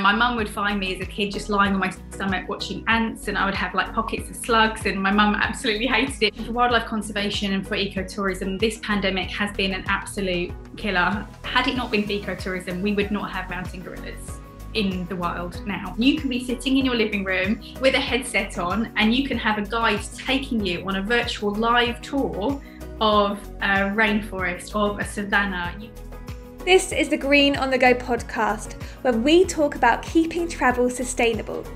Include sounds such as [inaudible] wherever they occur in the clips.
And my mum would find me as a kid just lying on my stomach watching ants, and I would have like pockets of slugs, and my mum absolutely hated it. For wildlife conservation and for ecotourism, this pandemic has been an absolute killer. Had it not been for ecotourism, we would not have mountain gorillas in the wild now. You can be sitting in your living room with a headset on, and you can have a guide taking you on a virtual live tour of a rainforest, of a savanna. This is the Green on the Go podcast, where we talk about keeping travel sustainable.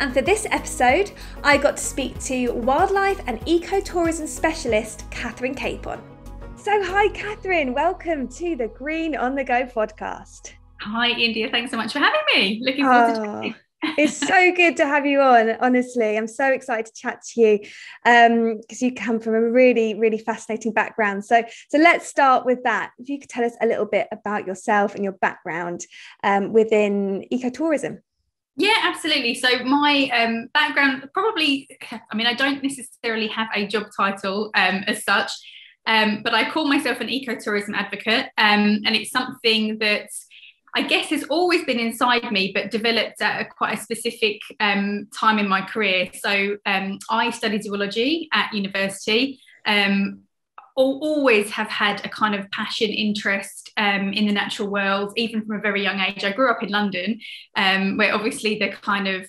And for this episode, I got to speak to wildlife and ecotourism specialist Catherine Capon. So, hi, Catherine, welcome to the Green on the Go podcast. Hi, India. Thanks so much for having me. Looking forward oh, to ah. chatting it's so good to have you on honestly. I'm so excited to chat to you um because you come from a really really fascinating background. So so let's start with that. If you could tell us a little bit about yourself and your background um, within ecotourism. Yeah, absolutely. So my um, background probably, I mean, I don't necessarily have a job title um, as such, um, but I call myself an ecotourism advocate, um, and it's something that I guess has always been inside me, but developed at a quite a specific um, time in my career. So um, I studied zoology at university. Um, always have had a kind of passion, interest um, in the natural world, even from a very young age. I grew up in London, um, where obviously the kind of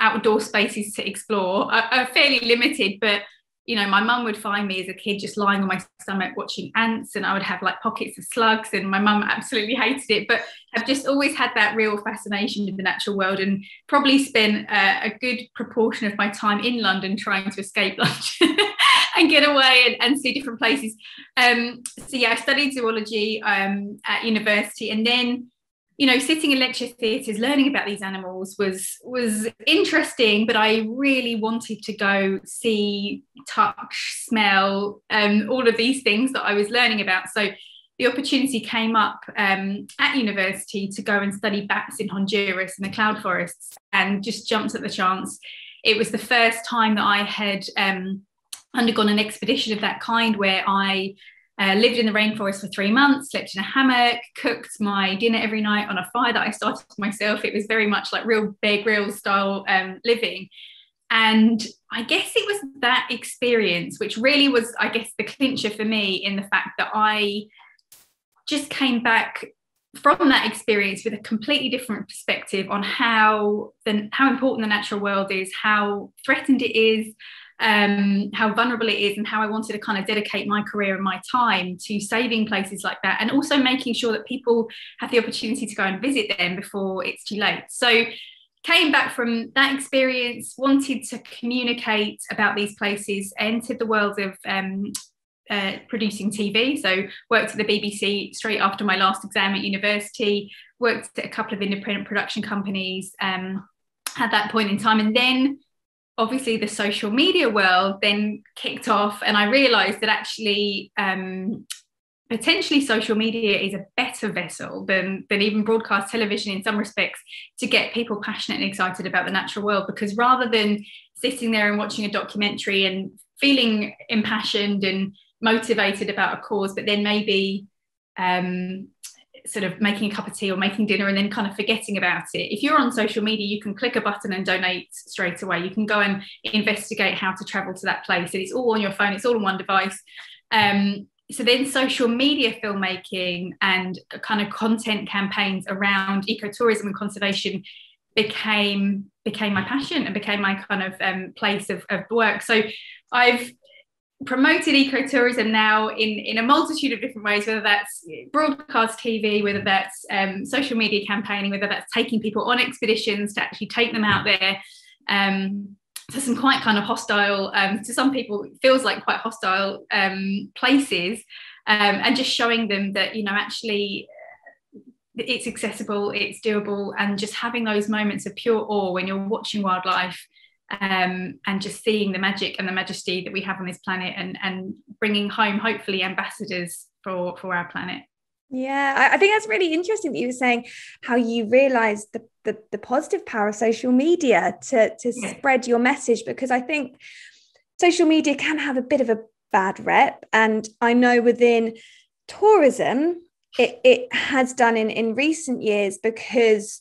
outdoor spaces to explore are, are fairly limited, but you know, my mum would find me as a kid just lying on my stomach watching ants, and I would have like pockets of slugs, and my mum absolutely hated it. But I've just always had that real fascination with the natural world, and probably spent uh, a good proportion of my time in London trying to escape [laughs] London and get away and, and see different places. Um, so yeah, I studied zoology um, at university, and then you know sitting in lecture theatres learning about these animals was was interesting but i really wanted to go see touch smell um, all of these things that i was learning about. So the opportunity came up um, at university to go and study bats in honduras in the cloud forests and just jumped at the chance. It was the first time that i had um, undergone an expedition of that kind where i uh, lived in the rainforest for three months, slept in a hammock, cooked my dinner every night on a fire that I started [laughs] myself. It was very much like real Bear Grylls style um, living. And I guess it was that experience, which really was, I guess, the clincher for me in the fact that I just came back from that experience with a completely different perspective on how the, how important the natural world is, how threatened it is, um, how vulnerable it is and how I wanted to kind of dedicate my career and my time to saving places like that and also making sure that people have the opportunity to go and visit them before it's too late. So came back from that experience, wanted to communicate about these places, entered the world of um, uh, producing TV. So worked at the BBC straight after my last exam at university, worked at a couple of independent production companies um, at that point in time. And then obviously the social media world then kicked off and i realized that actually um, potentially social media is a better vessel than, than even broadcast television in some respects to get people passionate and excited about the natural world because rather than sitting there and watching a documentary and feeling impassioned and motivated about a cause but then maybe um, sort of making a cup of tea or making dinner and then kind of forgetting about it. If you're on social media, you can click a button and donate straight away. You can go and investigate how to travel to that place. And it's all on your phone, it's all on one device. Um, so then social media filmmaking and kind of content campaigns around ecotourism and conservation became became my passion and became my kind of um, place of, of work. So I've promoted ecotourism now in, in a multitude of different ways, whether that's broadcast TV, whether that's um, social media campaigning, whether that's taking people on expeditions to actually take them out there. Um, to some quite kind of hostile, um, to some people, feels like quite hostile um, places, um, and just showing them that, you know, actually it's accessible, it's doable, and just having those moments of pure awe when you're watching wildlife um, and just seeing the magic and the majesty that we have on this planet and, and bringing home hopefully ambassadors for, for our planet. Yeah, I, think that's really interesting that you were saying how you realized the, the, the positive power of social media to, to yeah. spread your message because I think social media can have a bit of a bad rep. And I know within tourism, it, it has done in, in recent years because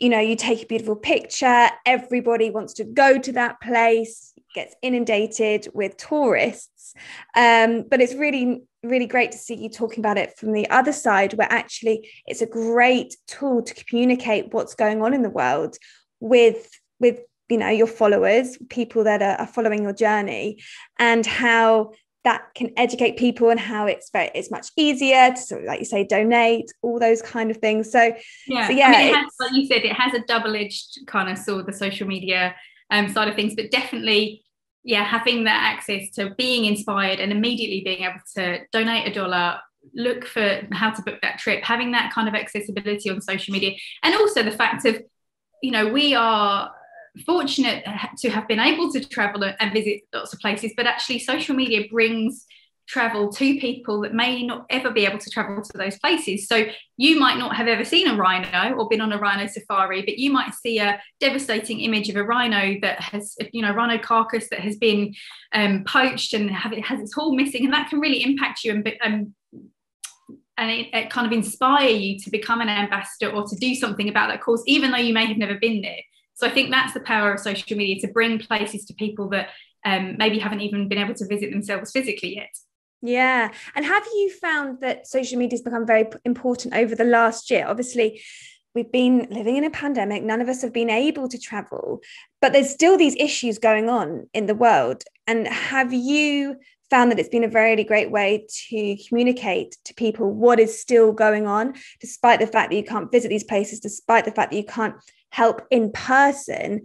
you know you take a beautiful picture everybody wants to go to that place gets inundated with tourists. Um, but it's really really great to see you talking about it from the other side where actually it's a great tool to communicate what's going on in the world with with you know your followers people that are, are following your journey and how that can educate people and how it's very it's much easier to sort of like you say donate all those kind of things. So yeah, so yeah I mean, has, like you said it has a double-edged kind of sword the social media um, side of things but definitely yeah having that access to being inspired and immediately being able to donate a dollar look for how to book that trip having that kind of accessibility on social media and also the fact of you know we are fortunate to have been able to travel and visit lots of places, but actually, social media brings travel to people that may not ever be able to travel to those places. So you might not have ever seen a rhino or been on a rhino safari, but you might see a devastating image of a rhino that has, you know, rhino carcass that has been um, poached and have, it has its horn missing, and that can really impact you and. Um, and it, it kind of inspire you to become an ambassador or to do something about that cause, even though you may have never been there. So I think that's the power of social media to bring places to people that um, maybe haven't even been able to visit themselves physically yet. Yeah. And have you found that social media has become very important over the last year? Obviously, we've been living in a pandemic. None of us have been able to travel, but there's still these issues going on in the world. And have you found that it's been a very great way to communicate to people what is still going on, despite the fact that you can't visit these places, despite the fact that you can't help in person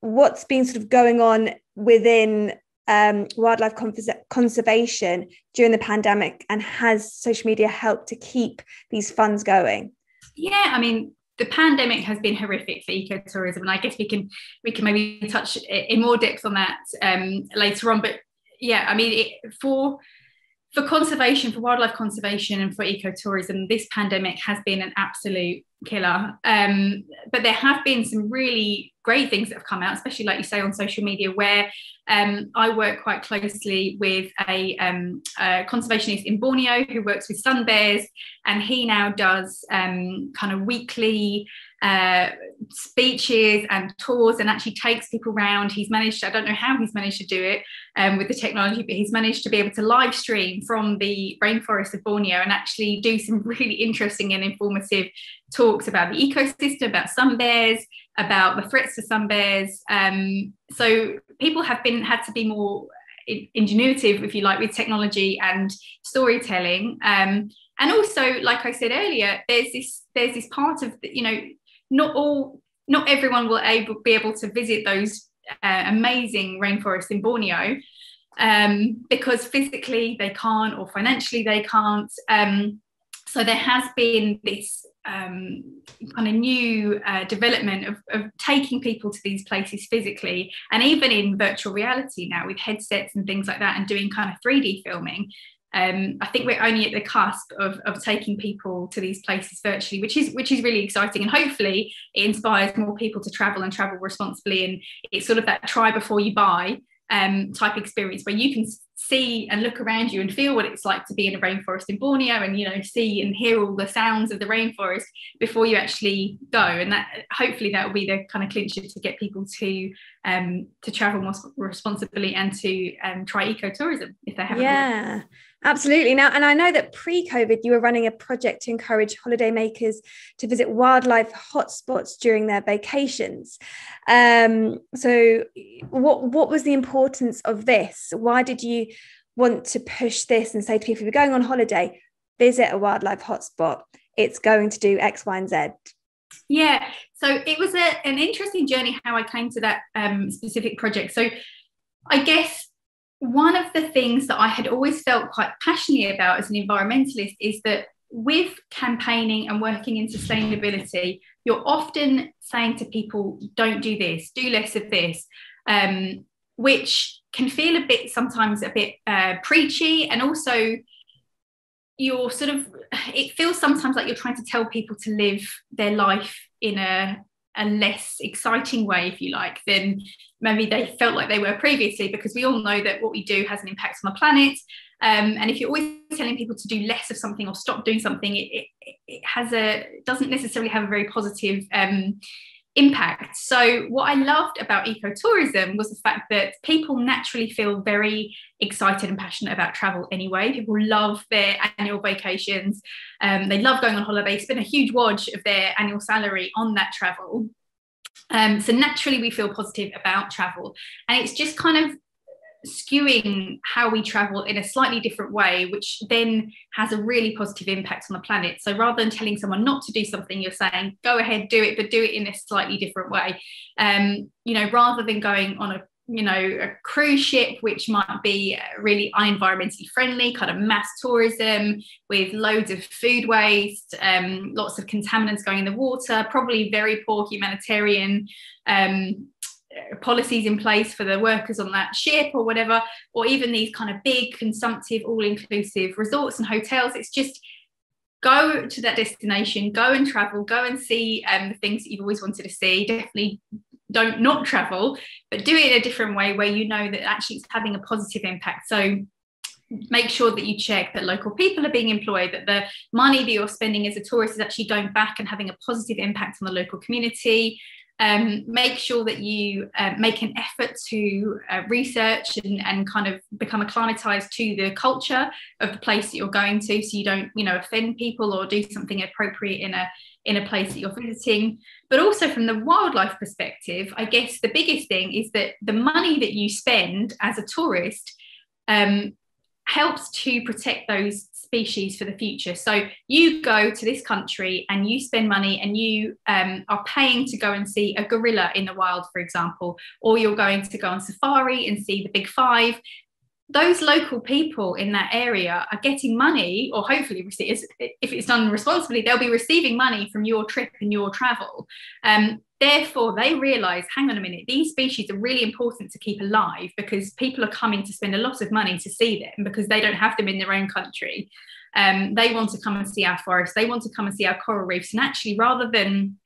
what's been sort of going on within um, wildlife conservation during the pandemic and has social media helped to keep these funds going? Yeah i mean the pandemic has been horrific for ecotourism and i guess we can we can maybe touch in more depth on that um, later on but yeah i mean it, for for conservation, for wildlife conservation, and for ecotourism, this pandemic has been an absolute killer. Um, but there have been some really great things that have come out, especially like you say on social media, where um, I work quite closely with a, um, a, conservationist in Borneo who works with sun bears, and he now does um, kind of weekly uh, speeches and tours and actually takes people around. He's managed, I don't know how he's managed to do it um, with the technology, but he's managed to be able to live stream from the rainforest of Borneo and actually do some really interesting and informative talks about the ecosystem, about sun bears, about the threats to sun bears. Um, so people have been had to be more ingenuitive, if you like, with technology and storytelling. Um, and also, like I said earlier, there's this there's this part of you know not all not everyone will able be able to visit those uh, amazing rainforests in Borneo um, because physically they can't or financially they can't. Um, so there has been this um, kind of new uh, development of, of, taking people to these places physically and even in virtual reality now with headsets and things like that and doing kind of 3D filming um, I think we're only at the cusp of, of taking people to these places virtually, which is which is really exciting, and hopefully it inspires more people to travel and travel responsibly. And it's sort of that try before you buy um, type experience where you can see and look around you and feel what it's like to be in a rainforest in Borneo, and you know see and hear all the sounds of the rainforest before you actually go. And that hopefully that will be the kind of clincher to get people to um, to travel more responsibly and to um, try ecotourism if they haven't. Yeah. Absolutely. Now, and I know that pre COVID, you were running a project to encourage holidaymakers to visit wildlife hotspots during their vacations. Um, so, what, what was the importance of this? Why did you want to push this and say to people, if you're going on holiday, visit a wildlife hotspot? It's going to do X, Y, and Z. Yeah. So, it was a, an interesting journey how I came to that um, specific project. So, I guess one of the things that I had always felt quite passionately about as an environmentalist is that with campaigning and working in sustainability, you're often saying to people, don't do this, do less of this, um, which can feel a bit sometimes a bit uh, preachy and also you're sort of it feels sometimes like you're trying to tell people to live their life in a a less exciting way, if you like, than maybe they felt like they were previously, because we all know that what we do has an impact on the planet. Um, and if you're always telling people to do less of something or stop doing something, it, it, it has a doesn't necessarily have a very positive um, impact. So, what I loved about ecotourism was the fact that people naturally feel very excited and passionate about travel anyway. People love their annual vacations, um, they love going on holiday, spend a huge wad of their annual salary on that travel. Um, so, naturally, we feel positive about travel. And it's just kind of skewing how we travel in a slightly different way, which then has a really positive impact on the planet. So rather than telling someone not to do something, you're saying, go ahead, do it, but do it in a slightly different way. Um, you know, rather than going on a you know, a cruise ship, which might be really unenvironmentally friendly, kind of mass tourism with loads of food waste, um, lots of contaminants going in the water, probably very poor humanitarian um, policies in place for the workers on that ship or whatever, or even these kind of big consumptive, all inclusive resorts and hotels. It's just go to that destination, go and travel, go and see um, the things that you've always wanted to see. Definitely don't not travel, but do it in a different way where you know that actually it's having a positive impact. So make sure that you check that local people are being employed, that the money that you're spending as a tourist is actually going back and having a positive impact on the local community um, make sure that you uh, make an effort to uh, research and, and kind of become acclimatized to the culture of the place that you're going to so you don't you know offend people or do something appropriate in a in a place that you're visiting. But also from the wildlife perspective i guess the biggest thing is that the money that you spend as a tourist um, helps to protect those species for the future. So you go to this country and you spend money and you um, are paying to go and see a gorilla in the wild, for example, or you're going to go on safari and see the big five. Those local people in that area are getting money, or hopefully, if it's done responsibly, they'll be receiving money from your trip and your travel. Um, Therefore, they realize hang on a minute, these species are really important to keep alive because people are coming to spend a lot of money to see them because they don't have them in their own country. Um, they want to come and see our forests, they want to come and see our coral reefs. And actually, rather than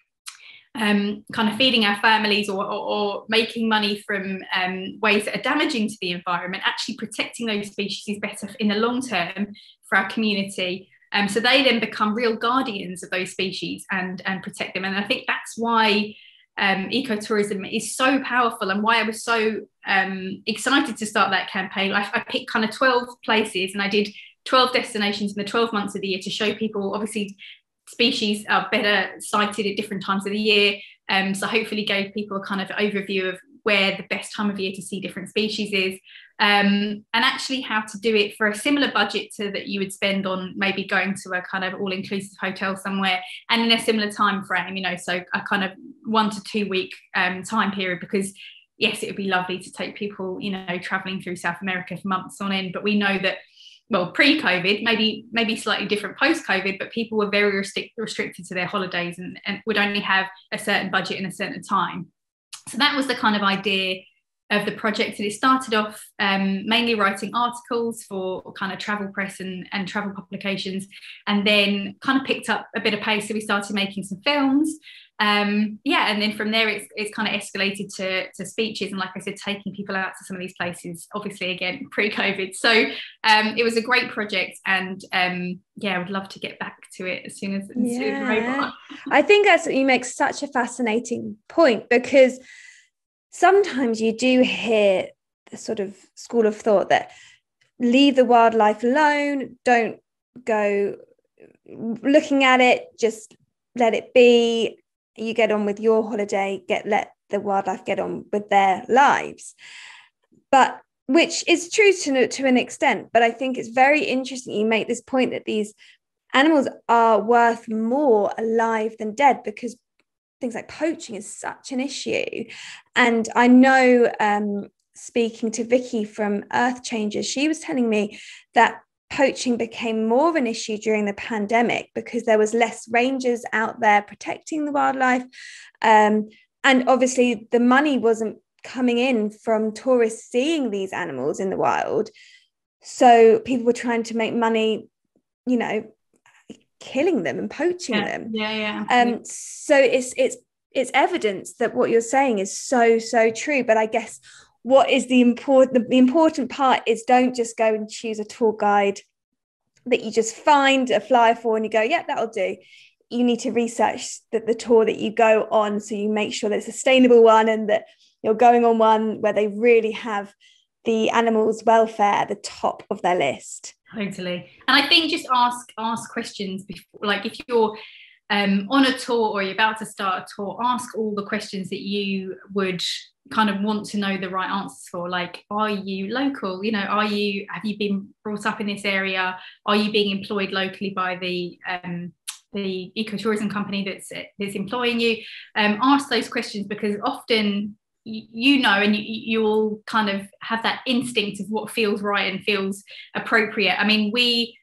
um, kind of feeding our families or, or, or making money from um, ways that are damaging to the environment, actually protecting those species is better in the long term for our community. Um, so they then become real guardians of those species and, and protect them. And I think that's why um, ecotourism is so powerful and why I was so um, excited to start that campaign. I, I, picked kind of 12 places and I did 12 destinations in the 12 months of the year to show people, obviously, species are better sighted at different times of the year. Um, so hopefully gave people a kind of overview of where the best time of year to see different species is um, and actually how to do it for a similar budget to that you would spend on maybe going to a kind of all-inclusive hotel somewhere and in a similar time frame you know so a kind of one to two week um, time period because yes it would be lovely to take people you know traveling through south america for months on end but we know that well pre-covid maybe maybe slightly different post-covid but people were very restric- restricted to their holidays and, and would only have a certain budget in a certain time so that was the kind of idea of the project. And it started off um, mainly writing articles for kind of travel press and, and travel publications, and then kind of picked up a bit of pace. So we started making some films. Um, yeah, and then from there it's, it's kind of escalated to, to speeches and like I said, taking people out to some of these places, obviously again [laughs] pre-COVID. So um, it was a great project and um, yeah, I would love to get back to it as soon as, as, yeah. soon as I think that's you make such a fascinating point because sometimes you do hear the sort of school of thought that leave the wildlife alone, don't go looking at it, just let it be. You get on with your holiday, get let the wildlife get on with their lives. But which is true to, to an extent, but I think it's very interesting you make this point that these animals are worth more alive than dead because things like poaching is such an issue. And I know um, speaking to Vicky from Earth Changers, she was telling me that poaching became more of an issue during the pandemic because there was less rangers out there protecting the wildlife. Um, and obviously, the money wasn't coming in from tourists seeing these animals in the wild. So people were trying to make money, you know, killing them and poaching yeah, them. Yeah, yeah. Um, so it's it's it's evidence that what you're saying is so so true. But I guess what is the important the important part is don't just go and choose a tour guide that you just find a flyer for and you go yeah that'll do. You need to research that the tour that you go on so you make sure that it's a sustainable one and that you're going on one where they really have the animals welfare at the top of their list. Totally. And i think just ask ask questions before like if you're um, on a tour or you're about to start a tour ask all the questions that you would kind of want to know the right answers for. Like are you local? You know are you have you been brought up in this area? Are you being employed locally by the um, the ecotourism company that's that's employing you? Um, ask those questions because often you know and you, you'll kind of have that instinct of what feels right and feels appropriate. I mean we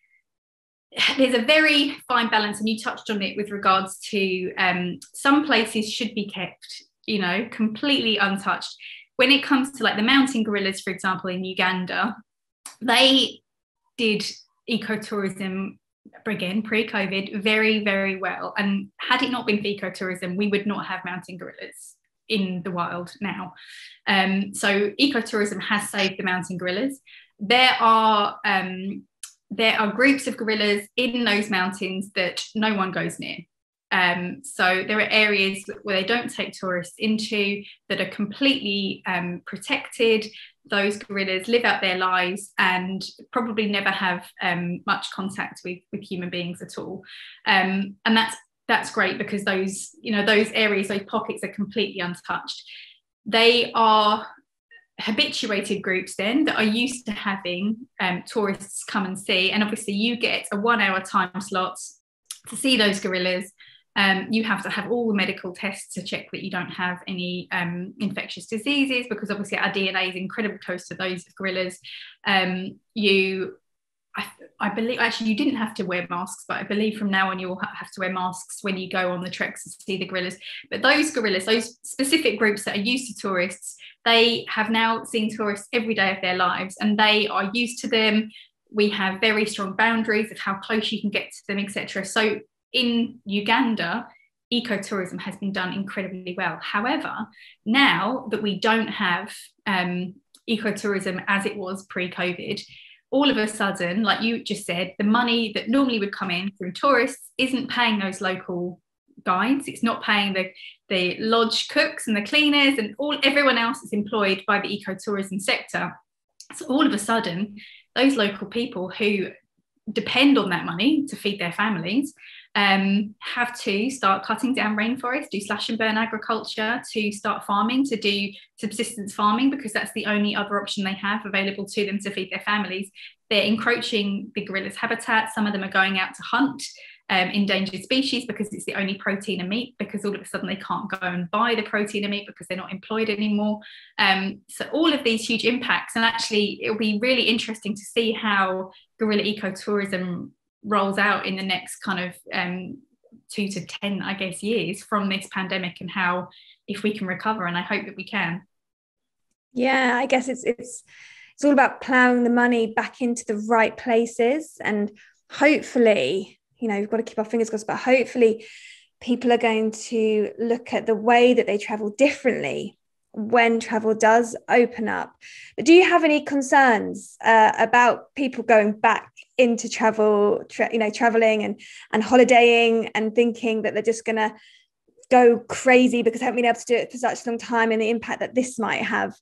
there's a very fine balance and you touched on it with regards to um, some places should be kept you know completely untouched when it comes to like the mountain gorillas for example in uganda they did ecotourism again pre-covid very very well and had it not been for ecotourism we would not have mountain gorillas in the wild now. Um, so ecotourism has saved the mountain gorillas. There are um, there are groups of gorillas in those mountains that no one goes near. Um, so there are areas where they don't take tourists into that are completely um, protected. Those gorillas live out their lives and probably never have um, much contact with, with human beings at all. Um, and that's that's great because those you know those areas those pockets are completely untouched they are habituated groups then that are used to having um, tourists come and see and obviously you get a one hour time slot to see those gorillas um, you have to have all the medical tests to check that you don't have any um, infectious diseases because obviously our DNA is incredibly close to those of gorillas. Um, you I, I, believe actually you didn't have to wear masks, but I believe from now on you'll have to wear masks when you go on the treks to see the gorillas. But those gorillas, those specific groups that are used to tourists, they have now seen tourists every day of their lives and they are used to them. We have very strong boundaries of how close you can get to them, etc. So in Uganda, ecotourism has been done incredibly well. However, now that we don't have um, ecotourism as it was pre-COVID, all of a sudden, like you just said, the money that normally would come in through tourists isn't paying those local guides. It's not paying the, the lodge cooks and the cleaners and all everyone else is employed by the ecotourism sector. So all of a sudden, those local people who depend on that money to feed their families um, have to start cutting down rainforest, do slash and burn agriculture, to start farming, to do subsistence farming, because that's the only other option they have available to them to feed their families. They're encroaching the gorillas' habitat. Some of them are going out to hunt um, endangered species because it's the only protein and meat, because all of a sudden they can't go and buy the protein and meat because they're not employed anymore. Um, so, all of these huge impacts, and actually, it'll be really interesting to see how gorilla ecotourism rolls out in the next kind of um, two to 10, I guess, years from this pandemic and how if we can recover. And I hope that we can. Yeah, I guess it's, it's, it's all about plowing the money back into the right places and hopefully, you know, we've got to keep our fingers crossed, but hopefully people are going to look at the way that they travel differently when travel does open up. But do you have any concerns uh, about people going back into travel, tra- you know, traveling and and holidaying and thinking that they're just going to go crazy because they haven't been able to do it for such a long time and the impact that this might have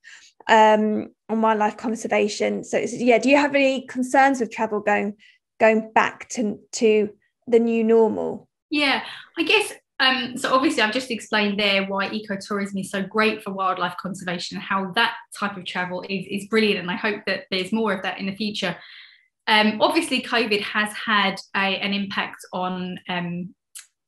um, on wildlife conservation. So yeah, do you have any concerns with travel going going back to to the new normal? Yeah, I guess um, so obviously, I've just explained there why ecotourism is so great for wildlife conservation and how that type of travel is, is brilliant. And I hope that there's more of that in the future. Um, obviously, COVID has had a, an impact on, um,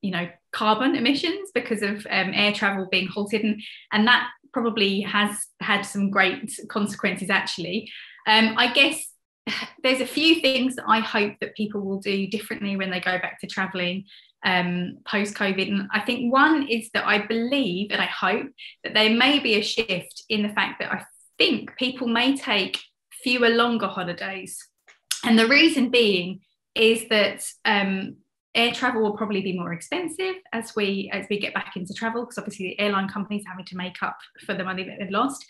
you know, carbon emissions because of um, air travel being halted, and, and that probably has had some great consequences. Actually, um, I guess [sighs] there's a few things that I hope that people will do differently when they go back to traveling um, post COVID. And I think one is that I believe and I hope that there may be a shift in the fact that I think people may take fewer longer holidays. And the reason being is that um, air travel will probably be more expensive as we as we get back into travel because obviously the airline companies are having to make up for the money that they've lost.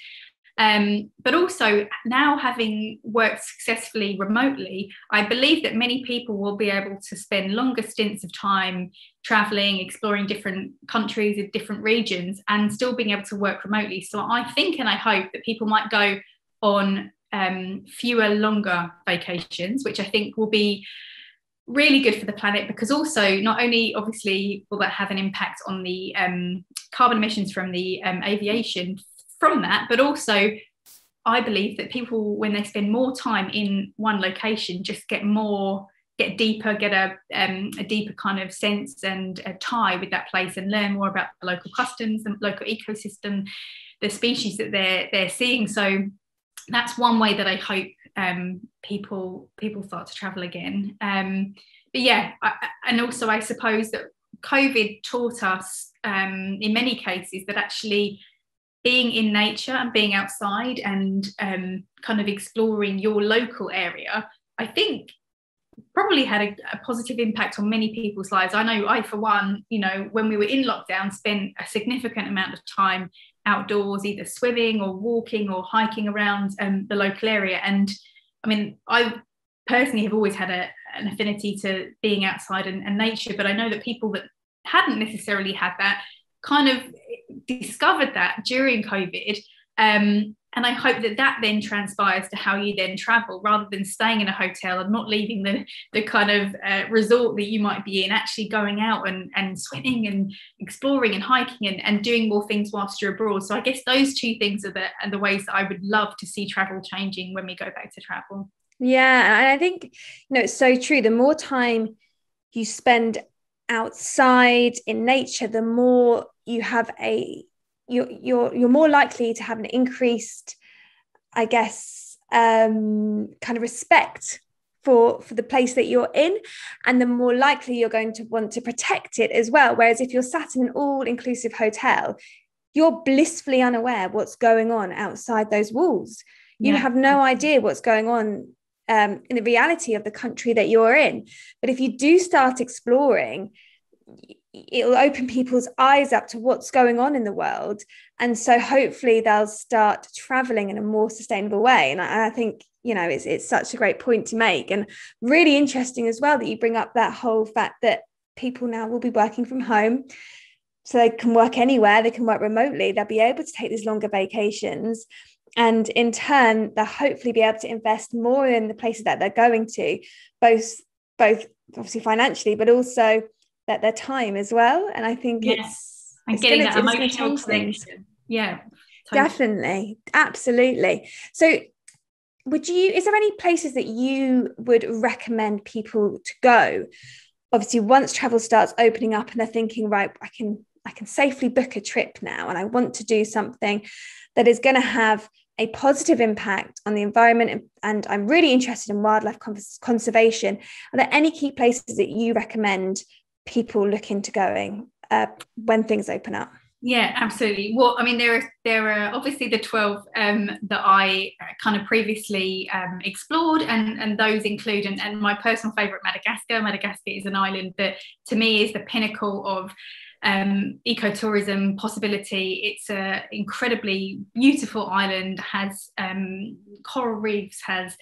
Um, but also now having worked successfully remotely, I believe that many people will be able to spend longer stints of time traveling, exploring different countries and different regions, and still being able to work remotely. So I think and I hope that people might go on um, fewer, longer vacations, which I think will be really good for the planet because also not only obviously will that have an impact on the um, carbon emissions from the um, aviation from that, but also I believe that people when they spend more time in one location just get more get deeper, get a, um, a deeper kind of sense and a tie with that place and learn more about the local customs and local ecosystem, the species that they're they're seeing. So that's one way that I hope um, people people start to travel again. Um, but yeah, I, and also I suppose that COVID taught us um, in many cases that actually being in nature and being outside and um, kind of exploring your local area, I think probably had a, a, positive impact on many people's lives. I know I, for one, you know, when we were in lockdown, spent a significant amount of time outdoors, either swimming or walking or hiking around um, the local area. And I mean, I personally have always had a, an affinity to being outside and, and nature, but I know that people that hadn't necessarily had that kind of discovered that during COVID. Um, and I hope that that then transpires to how you then travel rather than staying in a hotel and not leaving the, the kind of uh, resort that you might be in, actually going out and, and swimming and exploring and hiking and, and doing more things whilst you're abroad. So I guess those two things are the, are the ways that I would love to see travel changing when we go back to travel. Yeah. And I think, you know, it's so true. The more time you spend outside in nature, the more you have a you're you're you're more likely to have an increased i guess um, kind of respect for for the place that you're in and the more likely you're going to want to protect it as well. Whereas if you're sat in an all inclusive hotel you're blissfully unaware what's going on outside those walls. You yeah. have no idea what's going on um, in the reality of the country that you're in. But if you do start exploring it'll open people's eyes up to what's going on in the world. And so hopefully they'll start traveling in a more sustainable way. And I, I, think you know it's, it's such a great point to make and really interesting as well that you bring up that whole fact that people now will be working from home. So they can work anywhere they can work remotely they'll be able to take these longer vacations. And in turn they'll hopefully be able to invest more in the places that they're going to both both obviously financially but also that their time as well. And I think it's and it's getting gonna, that emotional connection. Yeah. Totally. Definitely. Absolutely. So would you is there any places that you would recommend people to go? Obviously, once travel starts opening up and they're thinking, right, I can I can safely book a trip now and I want to do something that is going to have a positive impact on the environment and, and I'm really interested in wildlife conservation. Are there any key places that you recommend people look into going uh, when things open up? Yeah, absolutely. Well, I mean, there are there are obviously the twelve um, that I kind of previously um, explored, and and those include and, and my personal favourite Madagascar. Madagascar is an island that to me is the pinnacle of um, ecotourism possibility. It's an incredibly beautiful island, has um, coral reefs, has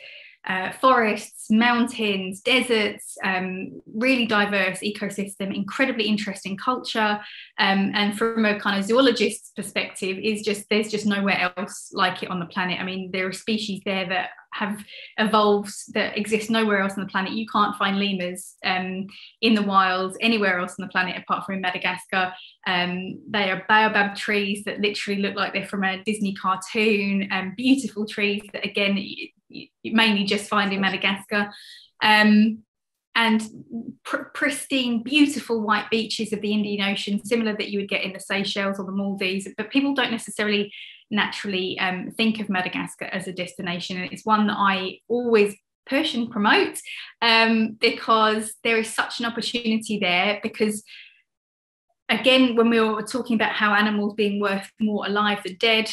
uh, forests, mountains, deserts, um, really diverse ecosystem, incredibly interesting culture. Um, and from a kind of zoologist's perspective, is just there's just nowhere else like it on the planet. I mean, there are species there that have evolved that exist nowhere else on the planet. You can't find lemurs um, in the wild anywhere else on the planet apart from in Madagascar. Um, they are baobab trees that literally look like they're from a Disney cartoon, and beautiful trees that again you mainly just find in Madagascar. Um, and pr- pristine, beautiful white beaches of the Indian Ocean, similar that you would get in the Seychelles or the Maldives. But people don't necessarily naturally um, think of Madagascar as a destination. And it's one that I always push and promote um, because there is such an opportunity there. Because again, when we were talking about how animals being worth more alive than dead,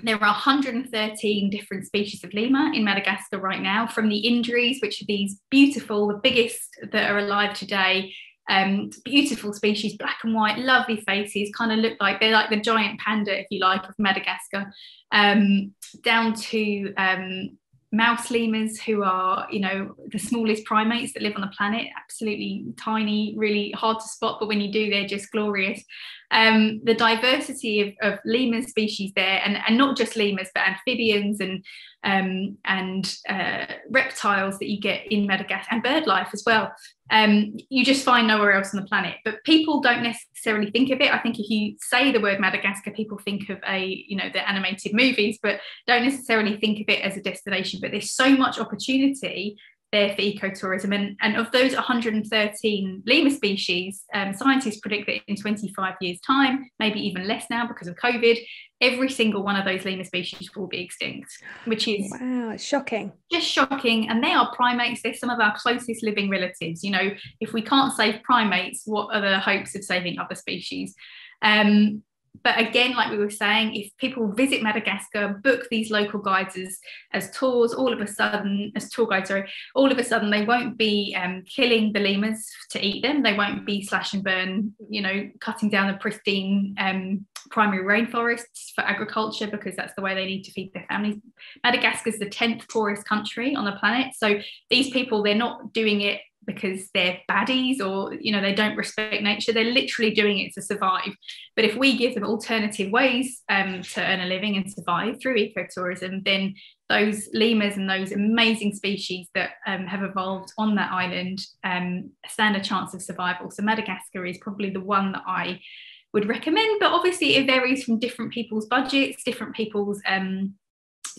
there are 113 different species of lemur in Madagascar right now, from the Indris, which are these beautiful, the biggest that are alive today, Um, beautiful species, black and white, lovely faces, kind of look like they're like the giant panda, if you like, of Madagascar, um, down to um, mouse lemurs who are you know the smallest primates that live on the planet absolutely tiny really hard to spot but when you do they're just glorious um, the diversity of, of lemur species there and, and not just lemurs but amphibians and um, and uh, reptiles that you get in Madagascar and bird life as well. Um, you just find nowhere else on the planet. But people don't necessarily think of it. I think if you say the word Madagascar, people think of a, you know, the animated movies, but don't necessarily think of it as a destination. But there's so much opportunity there for ecotourism. And, and of those 113 lemur species, um, scientists predict that in 25 years' time, maybe even less now because of COVID, every single one of those lemur species will be extinct, which is wow, it's shocking. Just shocking. And they are primates. They're some of our closest living relatives. You know, if we can't save primates, what are the hopes of saving other species? Um, but again, like we were saying, if people visit Madagascar, book these local guides as, as tours, all of a sudden, as tour guides, sorry, all of a sudden they won't be um, killing the lemurs to eat them. They won't be slash and burn, you know, cutting down the pristine um, primary rainforests for agriculture because that's the way they need to feed their families. Madagascar is the 10th poorest country on the planet. So these people, they're not doing it because they're baddies or you know they don't respect nature. They're literally doing it to survive. But if we give them alternative ways um, to earn a living and survive through ecotourism then those lemurs and those amazing species that um, have evolved on that island um, stand a chance of survival. So madagascar is probably the one that i would recommend but obviously it varies from different people's budgets different people's um,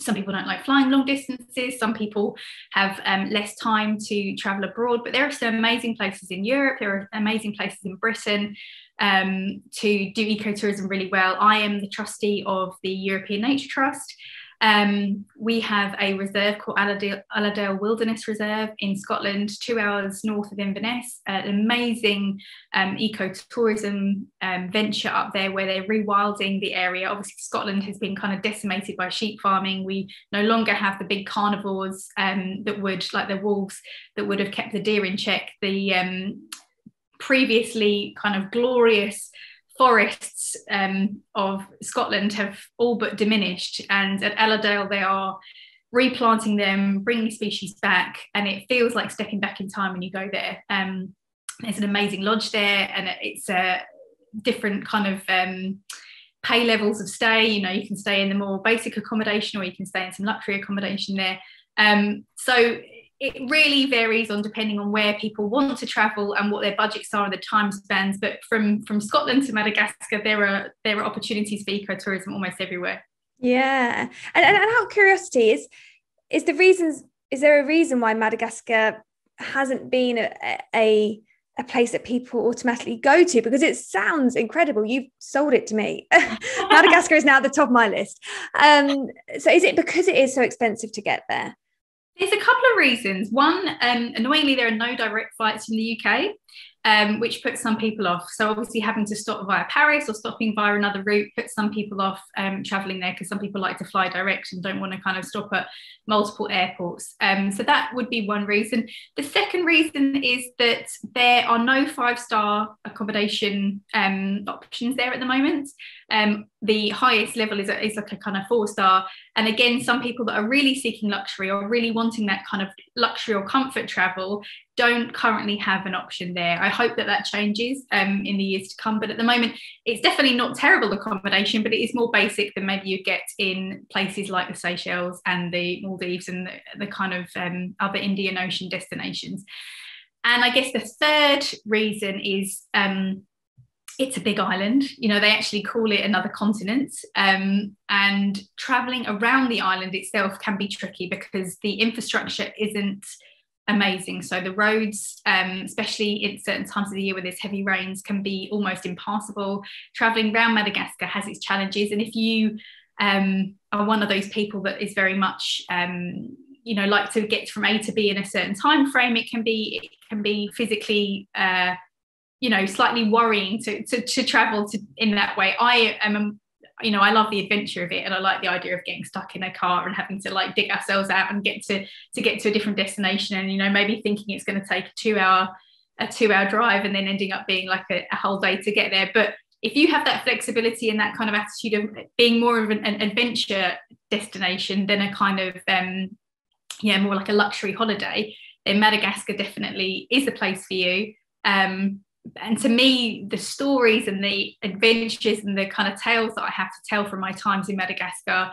some people don't like flying long distances some people have um, less time to travel abroad but there are some amazing places in europe there are amazing places in britain um, to do ecotourism really well. I am the trustee of the european nature trust um, we have a reserve called Alladale, Alladale, Wilderness Reserve in Scotland, two hours north of Inverness. Uh, an amazing um, ecotourism um, venture up there where they're rewilding the area. Obviously, Scotland has been kind of decimated by sheep farming. We no longer have the big carnivores um, that would, like the wolves, that would have kept the deer in check. The um, previously kind of glorious forests um, of Scotland have all but diminished. And at Alladale, they are replanting them, bringing species back, and it feels like stepping back in time when you go there. Um, there's an amazing lodge there, and it's a different kind of um, pay levels of stay. You know, you can stay in the more basic accommodation, or you can stay in some luxury accommodation there. Um, so it really varies on depending on where people want to travel and what their budgets are and the time spans. But from from Scotland to Madagascar, there are there are opportunities for ecotourism almost everywhere. Yeah, and, and, and out of curiosity, is is the reasons is there a reason why Madagascar hasn't been a, a a place that people automatically go to because it sounds incredible. You've sold it to me. [laughs] Madagascar is now at the top of my list. Um, so is it because it is so expensive to get there? There's a couple of reasons. One, um, annoyingly, there are no direct flights in the UK um, which puts some people off. So obviously having to stop via Paris or stopping via another route puts some people off um, traveling there because some people like to fly direct and don't want to kind of stop at multiple airports. Um, so that would be one reason. The second reason is that there are no five-star accommodation um, options there at the moment. Um, the highest level is, is like a kind of four-star. And again, some people that are really seeking luxury or really wanting that kind of luxury or comfort travel don't currently have an option there. I hope that that changes um, in the years to come. But at the moment, it's definitely not terrible accommodation, but it is more basic than maybe you get in places like the Seychelles and the Maldives and the, the kind of um, other Indian Ocean destinations. And I guess the third reason is um, it's a big island. You know, they actually call it another continent. Um, and traveling around the island itself can be tricky because the infrastructure isn't amazing. So the roads, um, especially in certain times of the year where there's heavy rains, can be almost impassable. Traveling around Madagascar has its challenges, and if you um, are one of those people that is very much um, you know like to get from A to B in a certain time frame, it can be it can be physically uh, you know slightly worrying to, to, to travel to in that way. I am you know, I love the adventure of it, and I like the idea of getting stuck in a car and having to like dig ourselves out and get to to get to a different destination, and you know, maybe thinking it's going to take a two-hour a two hour drive and then ending up being like a, a, whole day to get there. But if you have that flexibility and that kind of attitude of being more of an, an adventure destination than a kind of um, yeah more like a luxury holiday, then Madagascar definitely is the place for you. Um, and to me, the stories and the adventures and the kind of tales that I have to tell from my times in Madagascar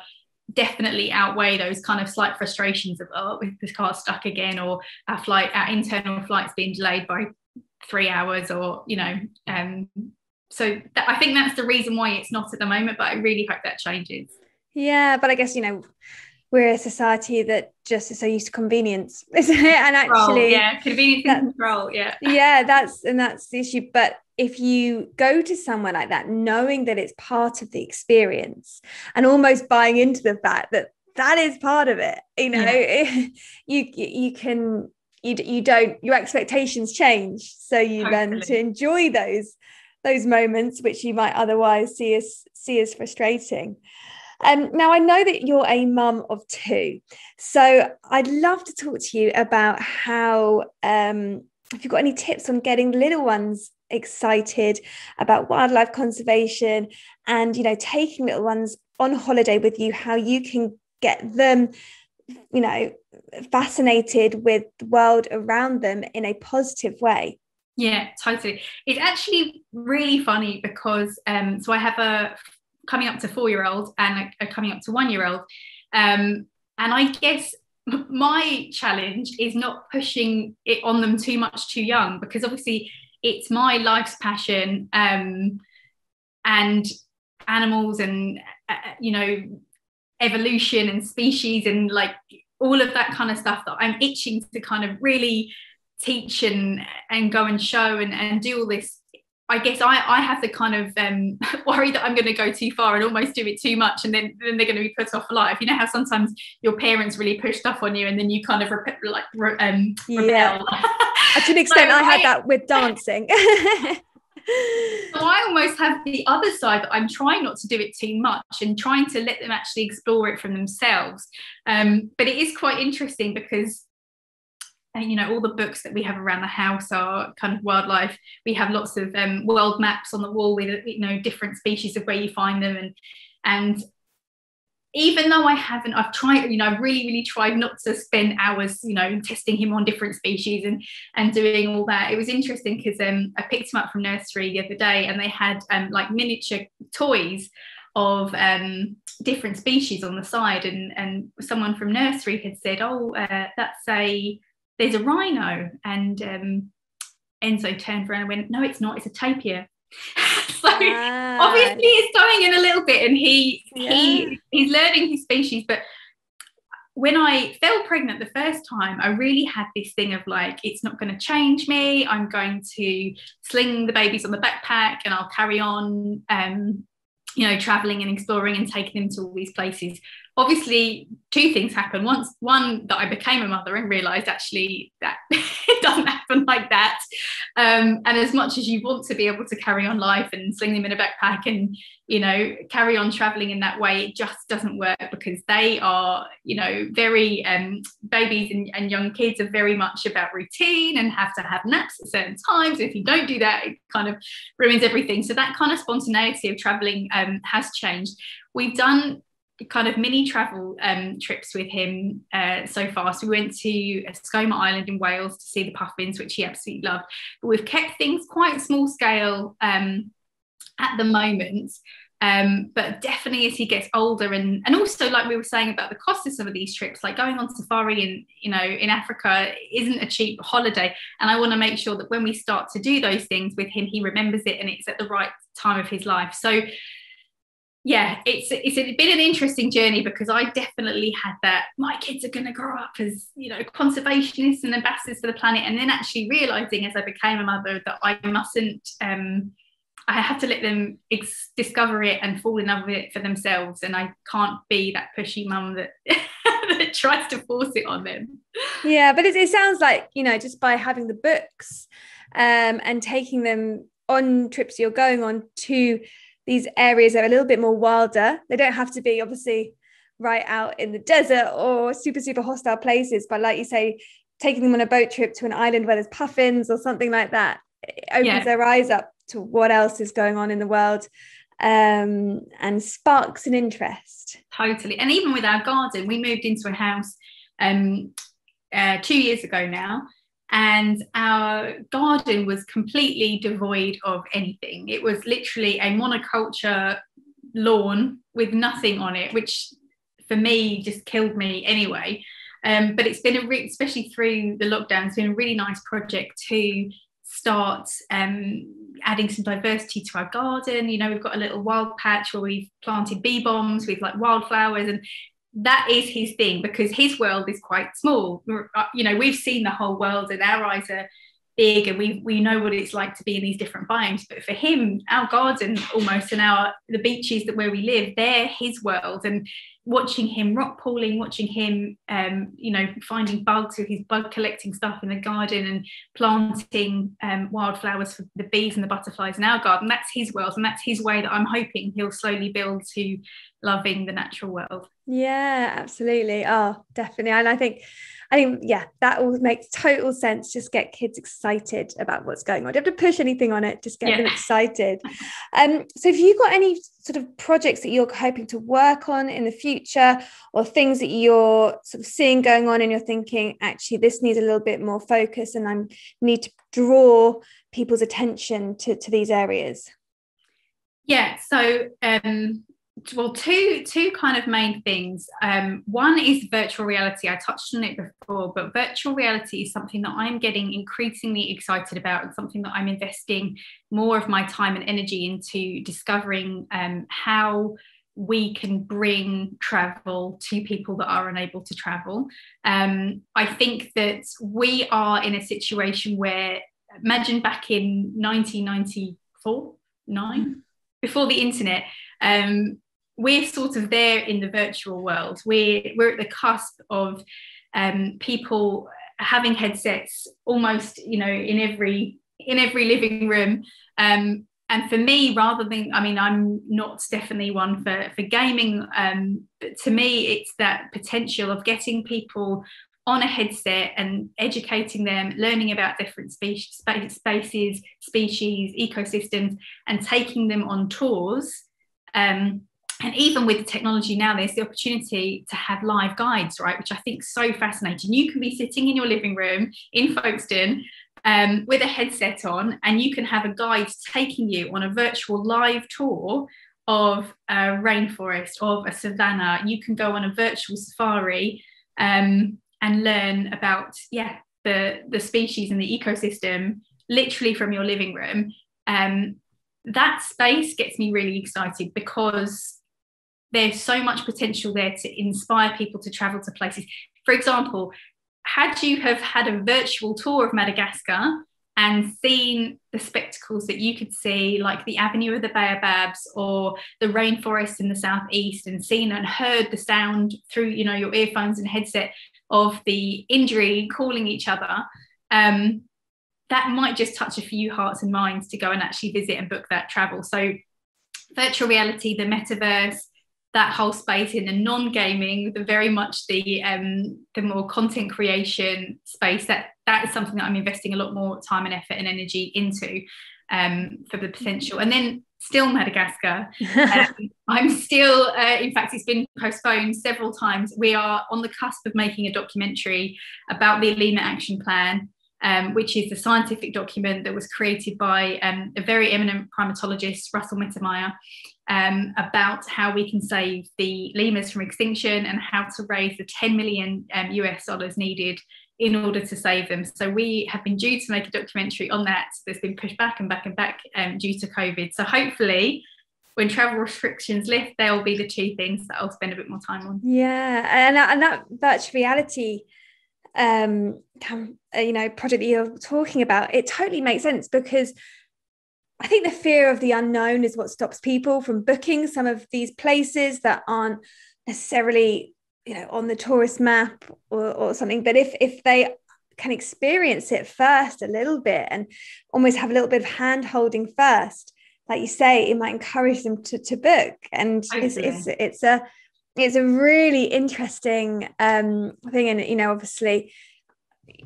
definitely outweigh those kind of slight frustrations of oh with this car stuck again? Or our flight our internal flights being delayed by three hours or you know um so I think that's the reason why it's not at the moment but I really hope that changes. Yeah but I guess you know we're a society that just is so used to convenience [laughs] isn't it? and actually yeah convenience and control yeah. Yeah that's and that's the issue. But if you go to somewhere like that knowing that it's part of the experience and almost buying into the fact that that is part of it you know yeah. [laughs] you you can you, you don't your expectations change. So you learn to enjoy those those moments which you might otherwise see as see as frustrating um, now, I know that you're a mum of two. So I'd love to talk to you about how, um, if you've got any tips on getting little ones excited about wildlife conservation and, you know, taking little ones on holiday with you, how you can get them, you know, fascinated with the world around them in a positive way. Yeah, totally. It's actually really funny because um, so I have a coming up to four year old and a, a coming up to one year old. Um, and I guess my challenge is not pushing it on them too much too young because obviously it's my life's passion um, and animals and uh, you know evolution and species and like all of that kind of stuff that I'm itching to kind of really teach and and go and show and, and do all this I guess I, I have the kind of um, [laughs] worry that I'm going to go too far and almost do it too much, and then, then they're going to be put off life. You know how sometimes your parents really push stuff on you, and then you kind of rep- like um, rebel. Yeah. [laughs] [laughs] to an extent, so I had I, that with dancing. so I almost have the other side that I'm trying not to do it too much and trying to let them actually explore it from themselves. Um, but it is quite interesting because you know all the books that we have around the house are kind of wildlife. We have lots of um, world maps on the wall with you know different species of where you find them. And and even though I haven't, I've tried, you know, I've really, really tried not to spend hours, you know, testing him on different species and and doing all that. It was interesting because um, I picked him up from nursery the other day and they had um, like miniature toys of um, different species on the side. And and someone from nursery had said oh uh, that's a there's a rhino. And um, Enzo turned around and went, no, it's not, it's a tapir. [laughs] so ah. obviously it's going in a little bit and he yeah. he he's learning his species but when I fell pregnant the first time, I really had this thing of like, it's not going to change me. I'm going to sling the babies on the backpack and I'll carry on, um, you know, traveling and exploring and taking them to all these places obviously two things happened once one that i became a mother and realized actually that [laughs] it doesn't happen like that. Um, and as much as you want to be able to carry on life and sling them in a backpack and you know carry on traveling in that way it just doesn't work because they are you know very um, babies and, and young kids are very much about routine and have to have naps at certain times. If you don't do that it kind of ruins everything. So that kind of spontaneity of traveling um, has changed. We've done kind of mini travel um, trips with him uh, so far. So we went to Skomer Island in Wales to see the puffins, which he absolutely loved. But we've kept things quite small scale um, at the moment. Um, but definitely as he gets older and and also like we were saying about the cost of some of these trips like going on safari in you know in africa isn't a cheap holiday and i want to make sure that when we start to do those things with him he remembers it and it's at the right time of his life so yeah, it's it's been an interesting journey because I definitely had that. My kids are going to grow up as you know conservationists and ambassadors for the planet, and then actually realizing as I became a mother that I mustn't. Um, I have to let them ex- discover it and fall in love with it for themselves, and I can't be that pushy mum that [laughs] that tries to force it on them. Yeah, but it, it sounds like you know just by having the books um, and taking them on trips you're going on to these areas are a little bit more wilder. They don't have to be obviously right out in the desert or super super hostile places, but like you say, taking them on a boat trip to an island where there's puffins or something like that opens Yeah. their eyes up to what else is going on in the world um, and sparks an interest Totally. And even with our garden, we moved into a house um, uh, two years ago now, and our garden was completely devoid of anything. It was literally a monoculture lawn with nothing on it, which for me just killed me anyway. Um, but it's been a re- especially through the lockdown, it's been a really nice project to start um, adding some diversity to our garden. You know, we've got a little wild patch where we've planted bee bombs with like wildflowers, and that is his thing because his world is quite small. Uh, You know, we've seen the whole world, and our eyes are big, and we we know what it's like to be in these different biomes. But for him, our garden almost and our the beaches that where we live, they're his world, and watching him rock pooling, watching him, um, you know, finding bugs with his bug collecting stuff in the garden and planting um, wildflowers for the bees and the butterflies in our garden. That's his world, and that's his way that I'm hoping he'll slowly build to loving the natural world. Yeah, absolutely. Oh, definitely. And I think, I think, yeah, that all makes total sense. Just get kids excited about what's going on. Don't have to push anything on it. Just get them excited. Um, so, have you got any sort of projects that you're hoping to work on in the future, or things that you're sort of seeing going on, and you're thinking, actually, this needs a little bit more focus, and I need to draw people's attention to to these areas? Yeah. So, um, well, two two kind of main things. Um, one is virtual reality. I touched on it before, but virtual reality is something that I'm getting increasingly excited about, and something that I'm investing more of my time and energy into discovering um, how we can bring travel to people that are unable to travel. Um, I think that we are in a situation where, imagine back in 1994, nine, before the internet, um, we're sort of there in the virtual world. We're, we're at the cusp of um, people having headsets almost, you know, in every in every living room. Um, and for me, rather than, I mean, I'm not definitely one for, for gaming, um, but to me, it's that potential of getting people on a headset and educating them, learning about different species, spaces, species, ecosystems, and taking them on tours. Um, and even with the technology now, there's the opportunity to have live guides, right? Which I think is so fascinating. You can be sitting in your living room in Folkestone um, with a headset on, and you can have a guide taking you on a virtual live tour of a rainforest, of a savanna. You can go on a virtual safari um, and learn about, yeah, the, the species and the ecosystem literally from your living room. Um, that space gets me really excited because there's so much potential there to inspire people to travel to places. For example, had you have had a virtual tour of Madagascar and seen the spectacles that you could see, like the Avenue of the Baobabs or the rainforest in the southeast, and seen and heard the sound through, you know, your earphones and headset of the indri calling each other, um, that might just touch a few hearts and minds to go and actually visit and book that travel. So, virtual reality, the metaverse, that whole space in the non-gaming, the very much the um, the more content creation space. That that is something that I'm investing a lot more time and effort and energy into um, for the potential. And then still Madagascar. [laughs] Um, I'm still, uh, in fact, it's been postponed several times. We are on the cusp of making a documentary about the Lemur Action Plan. Um, which is the scientific document that was created by um, a very eminent primatologist, Russell Mittermeier, um, about how we can save the lemurs from extinction and how to raise the 10 million um, US dollars needed in order to save them. So we have been due to make a documentary on that that's been pushed back and back and back um, due to COVID. So hopefully, when travel restrictions lift, there will be the two things that I'll spend a bit more time on. Yeah, and that, and that virtual reality um uh, you know project that you're talking about it totally makes sense because I think the fear of the unknown is what stops people from booking some of these places that aren't necessarily you know on the tourist map or, or something but if if they can experience it first a little bit and almost have a little bit of hand holding first like you say it might encourage them to, to book and it's, it's it's a it's a really interesting um thing and you know obviously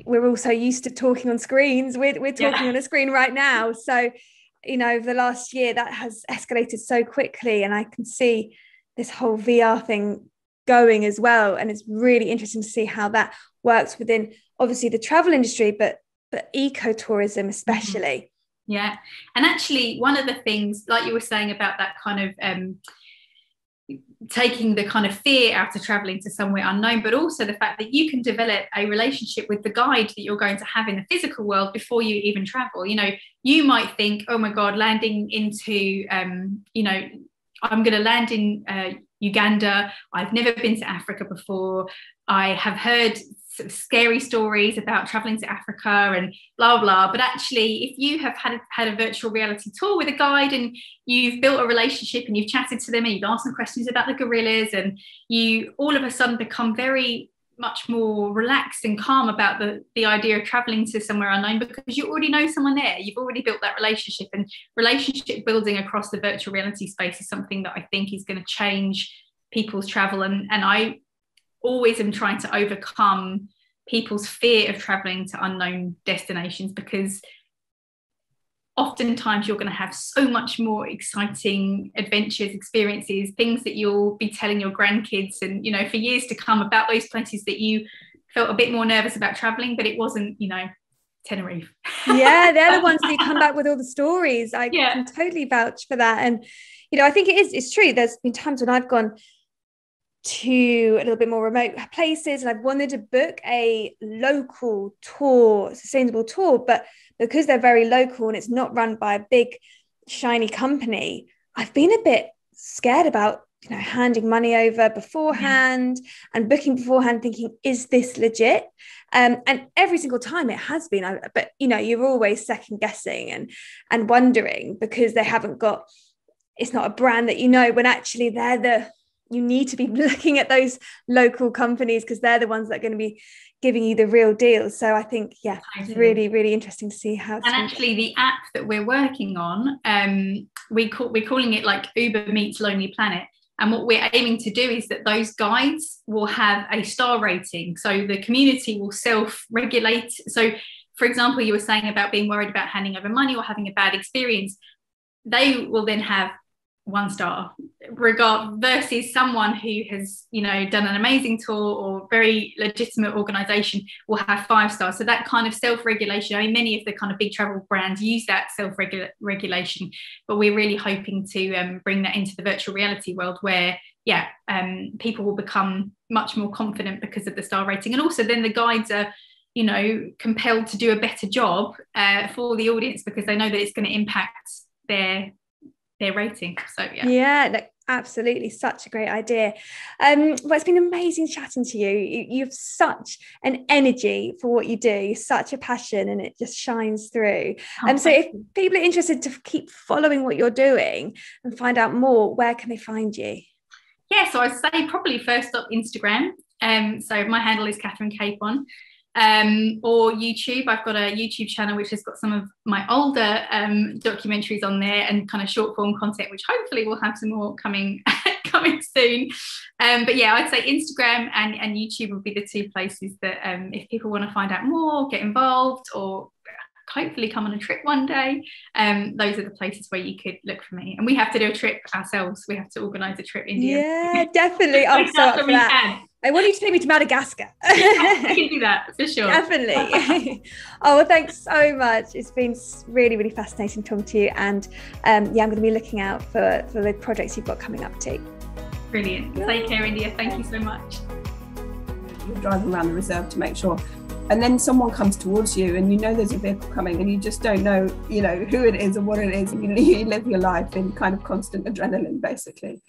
we're also used to talking on screens. We're, we're talking yeah. on a screen right now. So, you know, over the last year, that has escalated so quickly. And I can see this whole VR thing going as well. And it's really interesting to see how that works within obviously the travel industry, but but ecotourism mm-hmm. especially. Yeah. And actually, one of the things, like you were saying about that kind of um, taking the kind of fear out of traveling to somewhere unknown, but also the fact that you can develop a relationship with the guide that you're going to have in the physical world before you even travel. You know, you might think, oh my God, landing into, um, you know, I'm going to land in uh, Uganda. I've never been to Africa before. I have heard sort of scary stories about traveling to Africa and blah blah. But actually, if you have had had a virtual reality tour with a guide and you've built a relationship and you've chatted to them and you've asked them questions about the gorillas and you all of a sudden become very much more relaxed and calm about the, the idea of traveling to somewhere unknown because you already know someone there. You've already built that relationship, and relationship building across the virtual reality space is something that I think is going to change people's travel. And, and I always am trying to overcome people's fear of traveling to unknown destinations because oftentimes you're going to have so much more exciting adventures experiences things that you'll be telling your grandkids and you know for years to come about those places that you felt a bit more nervous about traveling but it wasn't you know tenerife. Yeah they're the ones that come back [laughs] with all the stories. I yeah. can totally vouch for that. And you know i think it is it's true. There's been times when i've gone to a little bit more remote places and I've wanted to book a local tour, sustainable tour, but because they're very local and it's not run by a big shiny company, I've been a bit scared about you know handing money over beforehand and booking beforehand thinking is this legit? Um, and every single time it has been I, but you know you're always second guessing and and wondering because they haven't got it's not a brand that you know when actually they're the you need to be [laughs] looking at those local companies because they're the ones that are going to be giving you the real deal. So I think, yeah, it's really, really interesting to see how. And actually, the app that we're working on, um, we call we're calling it like Uber meets Lonely Planet. And what we're aiming to do is that those guides will have a star rating. So the community will self regulate. So, for example, you were saying about being worried about handing over money or having a bad experience. They will then have one star regard versus someone who has you know done an amazing tour or very legitimate organization will have five stars. So that kind of self-regulation i mean many of the kind of big travel brands use that self-regulation but we're really hoping to um, bring that into the virtual reality world where yeah um, people will become much more confident because of the star rating. And also then the guides are you know compelled to do a better job uh, for the audience because they know that it's going to impact their their rating. So yeah. Yeah, absolutely such a great idea. Um, well, it's been amazing chatting to you. you. You have such an energy for what you do, such a passion, and it just shines through. Oh, um, so if people are interested to keep following what you're doing and find out more, where can they find you? Yeah, so I'd say probably first up Instagram. Um, so my handle is Catherine Capon um, or YouTube. I've got a YouTube channel which has got some of my older um, documentaries on there and kind of short form content, which hopefully will have some more coming [laughs] coming soon. Um, but yeah, I'd say Instagram and, and YouTube would be the two places that um, if people want to find out more, get involved, or hopefully come on a trip one day. Um, those are the places where you could look for me. And we have to do a trip ourselves. We have to organise a trip in Yeah, [laughs] definitely. I'm so up for that. I want you to take me to Madagascar. [laughs] I can do that for sure. Definitely. [laughs] oh, well, thanks so much. It's been really, really fascinating talking to you. And um, yeah, I'm going to be looking out for, for the projects you've got coming up too. Brilliant. Take care, India. Thank you so much. You're driving around the reserve to make sure and then someone comes towards you and you know there's a vehicle coming and you just don't know you know who it is or what it is. And [laughs] you live your life in kind of constant adrenaline basically